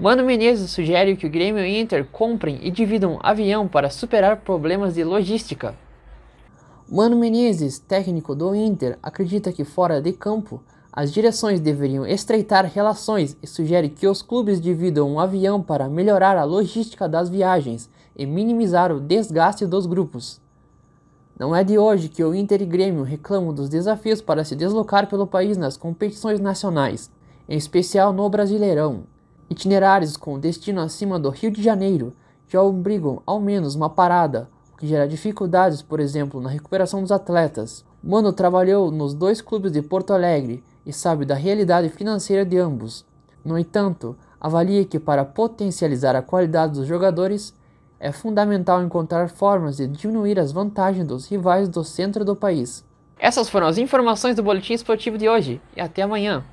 Mano Menezes sugere que o Grêmio e Inter comprem e dividam avião para superar problemas de logística. Mano Menezes, técnico do Inter, acredita que fora de campo as direções deveriam estreitar relações e sugere que os clubes dividam um avião para melhorar a logística das viagens e minimizar o desgaste dos grupos. Não é de hoje que o Inter e Grêmio reclamam dos desafios para se deslocar pelo país nas competições nacionais, em especial no Brasileirão. Itinerários com destino acima do Rio de Janeiro já obrigam ao menos uma parada, o que gera dificuldades, por exemplo, na recuperação dos atletas. Mano trabalhou nos dois clubes de Porto Alegre e sabe da realidade financeira de ambos. No entanto, avalia que para potencializar a qualidade dos jogadores, é fundamental encontrar formas de diminuir as vantagens dos rivais do centro do país. Essas foram as informações do Boletim Esportivo de hoje e até amanhã.